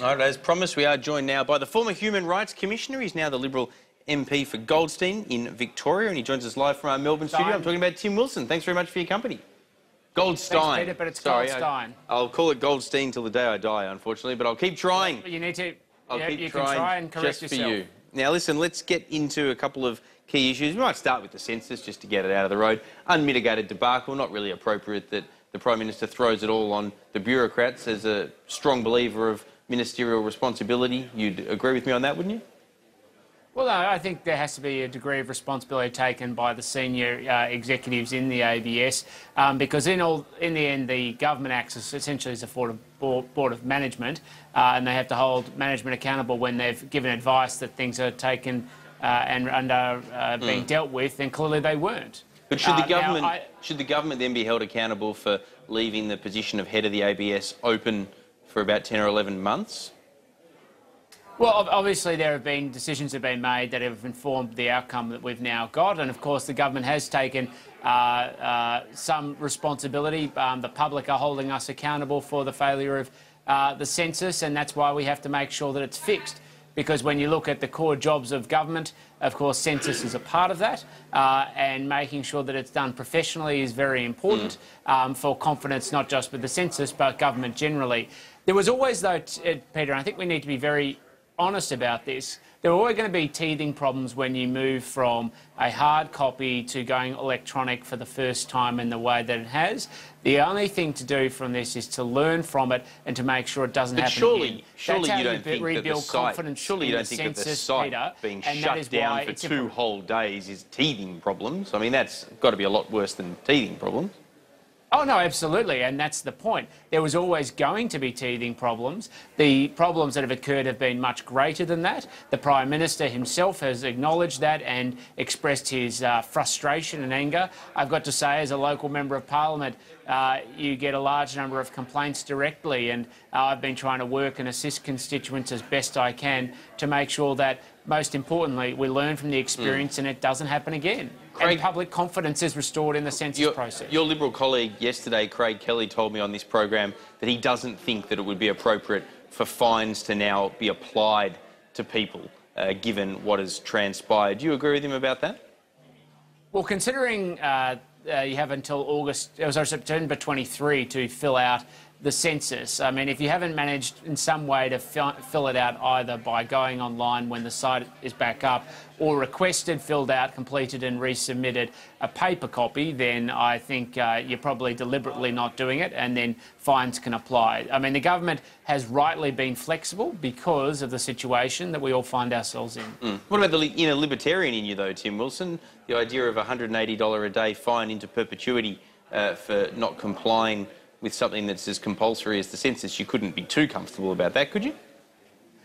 All right, as promised, we are joined now by the former Human Rights Commissioner. He's now the Liberal MP for Goldstein in Victoria, and he joins us live from our Melbourne studio. I'm talking about Tim Wilson. Thanks very much for your company. Goldstein. Thanks, Peter, but it's Sorry, Goldstein. I, will call it Goldstein till the day I die, unfortunately, but I'll keep trying. You need to. I'll yeah, keep you trying can try and correct just yourself. for you. Now, listen, let's get into a couple of key issues. We might start with the census just to get it out of the road. Unmitigated debacle, not really appropriate that the Prime Minister throws it all on the bureaucrats as a strong believer of ministerial responsibility. You'd agree with me on that, wouldn't you? Well, no, I think there has to be a degree of responsibility taken by the senior uh, executives in the ABS, um, because in all, in the end, the government acts essentially as a board of, board, of management, uh, and they have to hold management accountable when they've given advice that things are taken uh, and under uh, being Mm. dealt with, and clearly they weren't. But should the Uh, government I- should the government then be held accountable for leaving the position of head of the ABS open for about ten or eleven months? Well, obviously there have been decisions that have been made that have informed the outcome that we've now got, and of course the government has taken uh, uh, some responsibility. Um, the public are holding us accountable for the failure of uh, the census, and that's why we have to make sure that it's fixed. Because when you look at the core jobs of government, of course, census is a part of that, uh, and making sure that it's done professionally is very important um, for confidence, not just with the census, but government generally. There was always, though, t- Peter, I think we need to be very honest about this. There are always going to be teething problems when you move from a hard copy to going electronic for the first time in the way that it has. The only thing to do from this is to learn from it and to make sure it doesn't But happen surely, again. surely you don't think that the site, confidence surely you don't think that the site Peter, being shut down for two whole days is teething problems. I mean, that's got to be a lot worse than teething problems. Oh, no, absolutely. And that's the point. There was always going to be teething problems. The problems that have occurred have been much greater than that. The Prime Minister himself has acknowledged that and expressed his uh, frustration and anger. I've got to say, as a local Member of Parliament, uh, you get a large number of complaints directly, and uh, I've been trying to work and assist constituents as best I can to make sure that, most importantly, we learn from the experience and it doesn't happen again. Craig- and public confidence is restored in the census Your, process. your Liberal colleague yesterday, Craig Kelly, told me on this program that he doesn't think that it would be appropriate for fines to now be applied to people, uh, given what has transpired. Do you agree with him about that? Well, considering uh, uh, you have until August, uh, sorry, September 23 to fill out the census. I mean, if you haven't managed in some way to fill, fill it out either by going online when the site is back up or requested, filled out, completed and resubmitted a paper copy, then I think uh, you're probably deliberately not doing it and then fines can apply. I mean, the government has rightly been flexible because of the situation that we all find ourselves in. What about the inner libertarian in you, though, Tim Wilson? The idea of a $180 a day fine into perpetuity uh, for not complying with something that's as compulsory as the census, you couldn't be too comfortable about that, could you?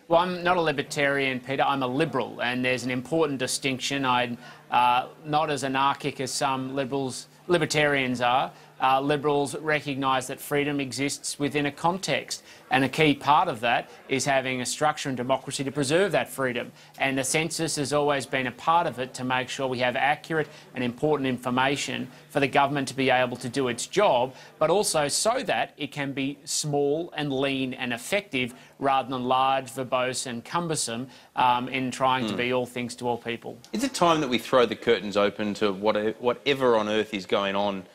Well, I'm not a libertarian, Peter. I'm a liberal, and there's an important distinction. I'm uh, not as anarchic as some liberals, libertarians are. Uh, liberals recognise that freedom exists within a context, and a key part of that is having a structure and democracy to preserve that freedom. And the census has always been a part of it to make sure we have accurate and important information for the government to be able to do its job, but also so that it can be small and lean and effective rather than large, verbose, and cumbersome um, in trying to be all things to all people. Is it time that we throw the curtains open to what, whatever on earth is going on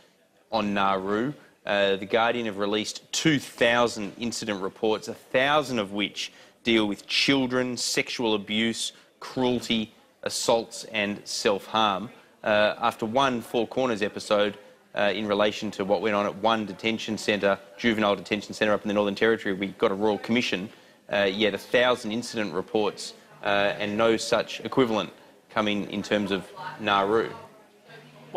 on Nauru? Uh, the Guardian have released 2,000 incident reports, a thousand of which deal with children, sexual abuse, cruelty, assaults, and self harm. Uh, after one Four Corners episode uh, in relation to what went on at one detention centre, juvenile detention centre up in the Northern Territory, we got a Royal Commission, uh, yet a thousand incident reports uh, and no such equivalent coming in terms of Nauru.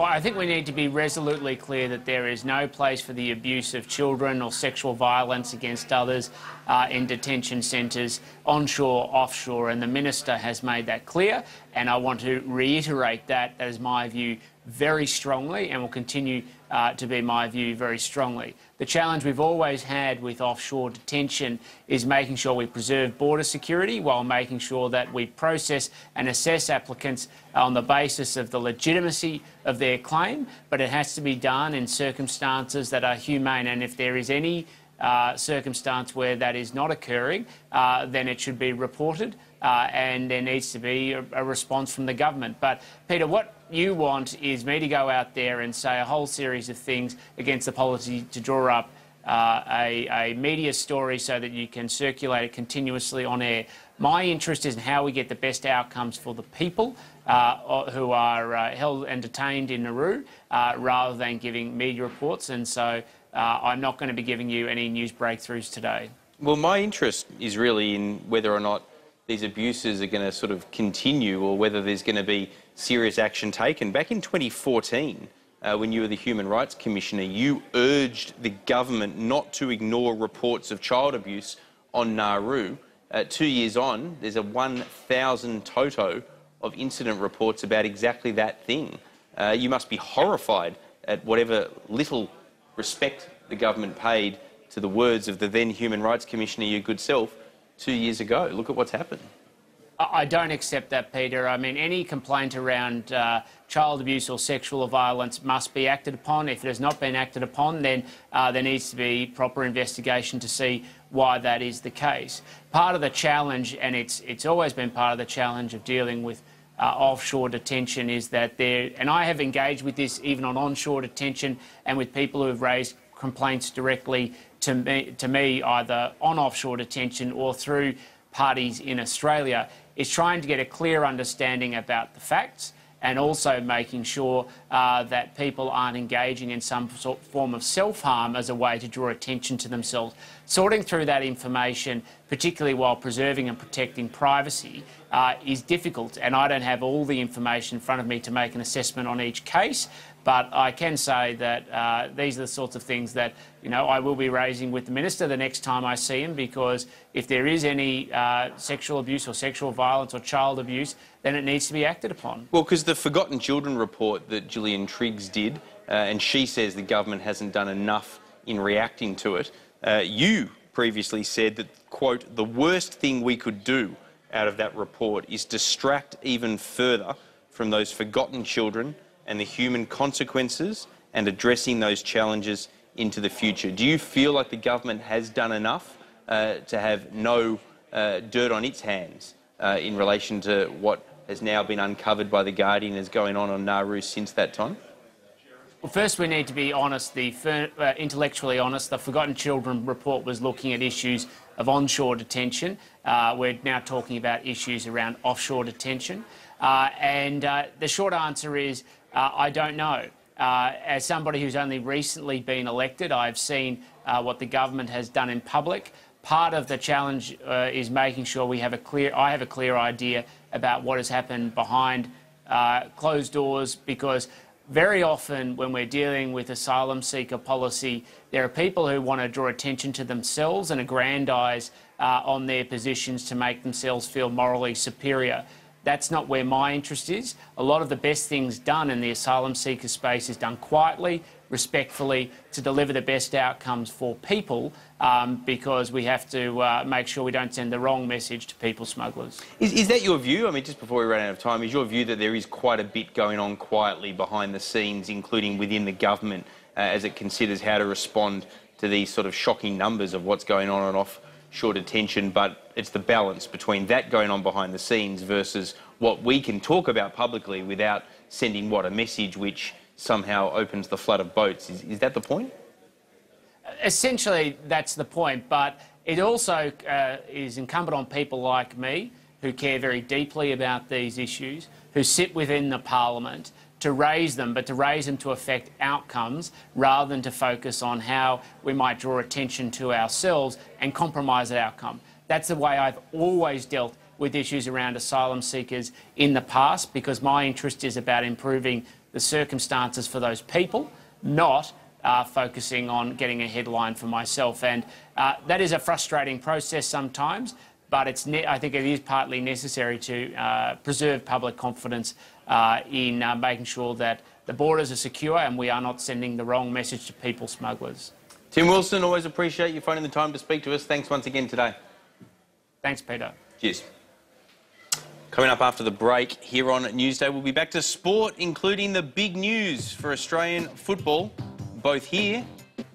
Well, I think we need to be resolutely clear that there is no place for the abuse of children or sexual violence against others uh, in detention centres, onshore, offshore, and the Minister has made that clear. And I want to reiterate that. Is my view very strongly and will continue uh, to be my view very strongly. The challenge we've always had with offshore detention is making sure we preserve border security while making sure that we process and assess applicants on the basis of the legitimacy of their claim, but it has to be done in circumstances that are humane. And if there is any uh, circumstance where that is not occurring, uh, then it should be reported uh, and there needs to be a, a, response from the government. But, Peter, what you want is me to go out there and say a whole series of things against the policy to draw up uh, a, a, media story so that you can circulate it continuously on air. My interest is in how we get the best outcomes for the people uh, who are uh, held and detained in Nauru uh, rather than giving media reports. And so uh, I'm not going to be giving you any news breakthroughs today. Well, my interest is really in whether or not these abuses are going to sort of continue or whether there's going to be serious action taken. Back in 2014, uh, when you were the Human Rights Commissioner, you urged the government not to ignore reports of child abuse on Nauru. Uh, two years on, there's a 1,000 toto of incident reports about exactly that thing. Uh, you must be horrified at whatever little respect the government paid to the words of the then Human Rights Commissioner, your good self, two years ago. Look at what's happened. I don't accept that, Peter. I mean, any complaint around uh, child abuse or sexual violence must be acted upon. If it has not been acted upon, then uh, there needs to be proper investigation to see why that is the case. Part of the challenge, and it's, it's always been part of the challenge of dealing with uh, offshore detention, is that there, and I have engaged with this even on onshore detention and with people who have raised complaints directly to me, to me either on offshore detention or through parties in Australia is trying to get a clear understanding about the facts and also making sure uh, that people aren't engaging in some sort form of self-harm as a way to draw attention to themselves. Sorting through that information, particularly while preserving and protecting privacy, uh, is difficult, and I don't have all the information in front of me to make an assessment on each case. But I can say that uh, these are the sorts of things that you know I will be raising with the minister the next time I see him, because if there is any uh, sexual abuse or sexual violence or child abuse, then it needs to be acted upon. Well, because the Forgotten Children report that Gillian Triggs did, uh, and she says the government hasn't done enough in reacting to it. Uh, you previously said that, quote, the worst thing we could do out of that report is distract even further from those forgotten children and the human consequences and addressing those challenges into the future. Do you feel like the government has done enough uh, to have no uh, dirt on its hands uh, in relation to what has now been uncovered by The Guardian as going on on Nauru since that time? Well, first we need to be honest, the uh, intellectually honest. The Forgotten Children report was looking at issues of onshore detention. Uh, we're now talking about issues around offshore detention. Uh, and uh, the short answer is uh, I don't know. Uh, as somebody who's only recently been elected, I've seen what the government has done in public. Part of the challenge is making sure we have a clear, I have a clear idea about what has happened behind closed doors because very often when we're dealing with asylum seeker policy, there are people who want to draw attention to themselves and aggrandise uh, on their positions to make themselves feel morally superior. That's not where my interest is. A lot of the best things done in the asylum seeker space is done quietly, respectfully, to deliver the best outcomes for people um, because we have to uh, make sure we don't send the wrong message to people smugglers. Is, is, that your view? I mean, just before we run out of time, is your view that there is quite a bit going on quietly behind the scenes, including within the government, uh, as it considers how to respond to these sort of shocking numbers of what's going on and off short attention, but it's the balance between that going on behind the scenes versus what we can talk about publicly without sending what a message which somehow opens the flood of boats. Is, is that the point? Essentially, that's the point, but it also uh, is incumbent on people like me who care very deeply about these issues, who sit within the parliament to raise them, but to raise them to affect outcomes rather than to focus on how we might draw attention to ourselves and compromise that outcome. That's the way I've always dealt with issues around asylum seekers in the past because my interest is about improving the circumstances for those people, not uh, focusing on getting a headline for myself. And uh, that is a frustrating process sometimes, but it's I think it is partly necessary to uh, preserve public confidence uh, in uh, making sure that the borders are secure and we are not sending the wrong message to people smugglers. Tim Wilson, always appreciate you finding the time to speak to us. Thanks once again today. Thanks, Peter. Cheers. Coming up after the break here on Newsday, we'll be back to sport, including the big news for Australian football, both here